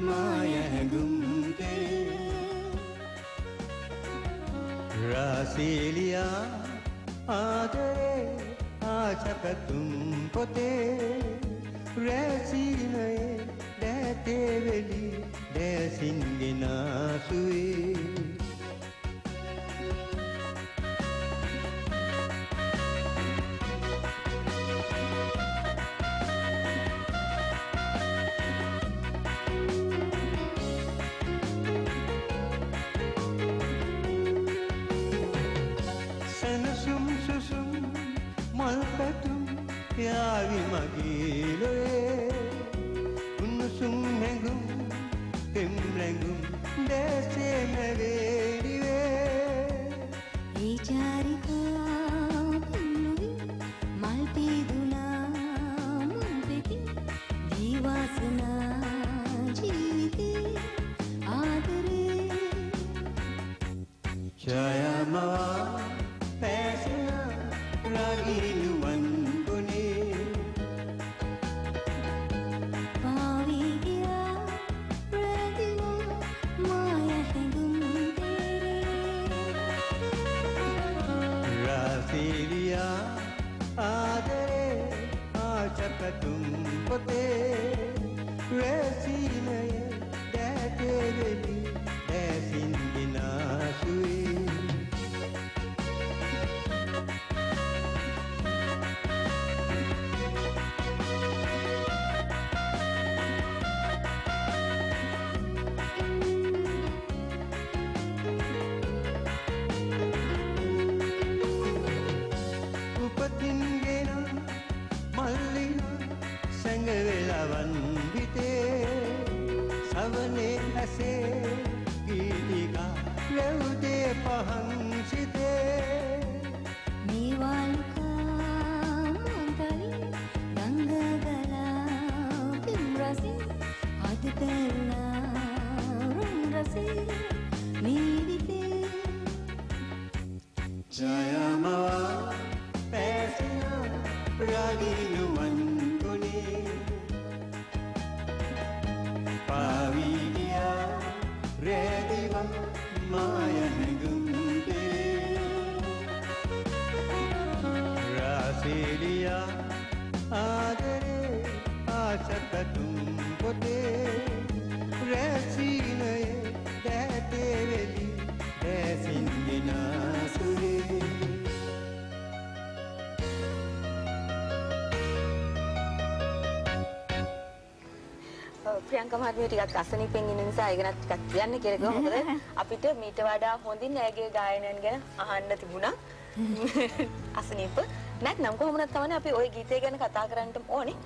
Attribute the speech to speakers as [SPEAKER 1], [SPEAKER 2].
[SPEAKER 1] මාය හැඟුම්තේ රාසීලියා ආදරේ ආශපතුම් පොතේ රැසීනයේ දැතේ වෙලි දැසින්ගෙනාසුවේ පැතුම් යාවි මගීලොයේ උණුසුම් හැඟුම් පෙම් රැඟුම් දැසේම වේඩිවේ
[SPEAKER 2] ඒ චාරිකා පින්නුවි මල් පීදුනා මුල් පෙති දීවාසනා ජීවිතේ ආදරේ
[SPEAKER 1] ඡායාමවා පැසන රාගිනුවන් पीलिया आदरे आशक तुम पते वैसी සැඟවෙලවන් හිතේ සවනේ ඇසේ ගීතිකා රැවුදේ පහන්
[SPEAKER 3] ප්‍රියංකා මහත්මිය ටිකක් අසනීපෙන් ඉන්න නිසා ඒක නත් ටිකක් කියන්න කියලා කිව්වා. මොකද අපිට මීට වඩා හොඳින් ඇයගේ ගායනයන් ගැන අහන්න තිබුණා. අසනීප නැත්නම් කොහොම නැත් තමයි අපි ওই ගීතය ගැන කතා කරන්නට ඕනේ.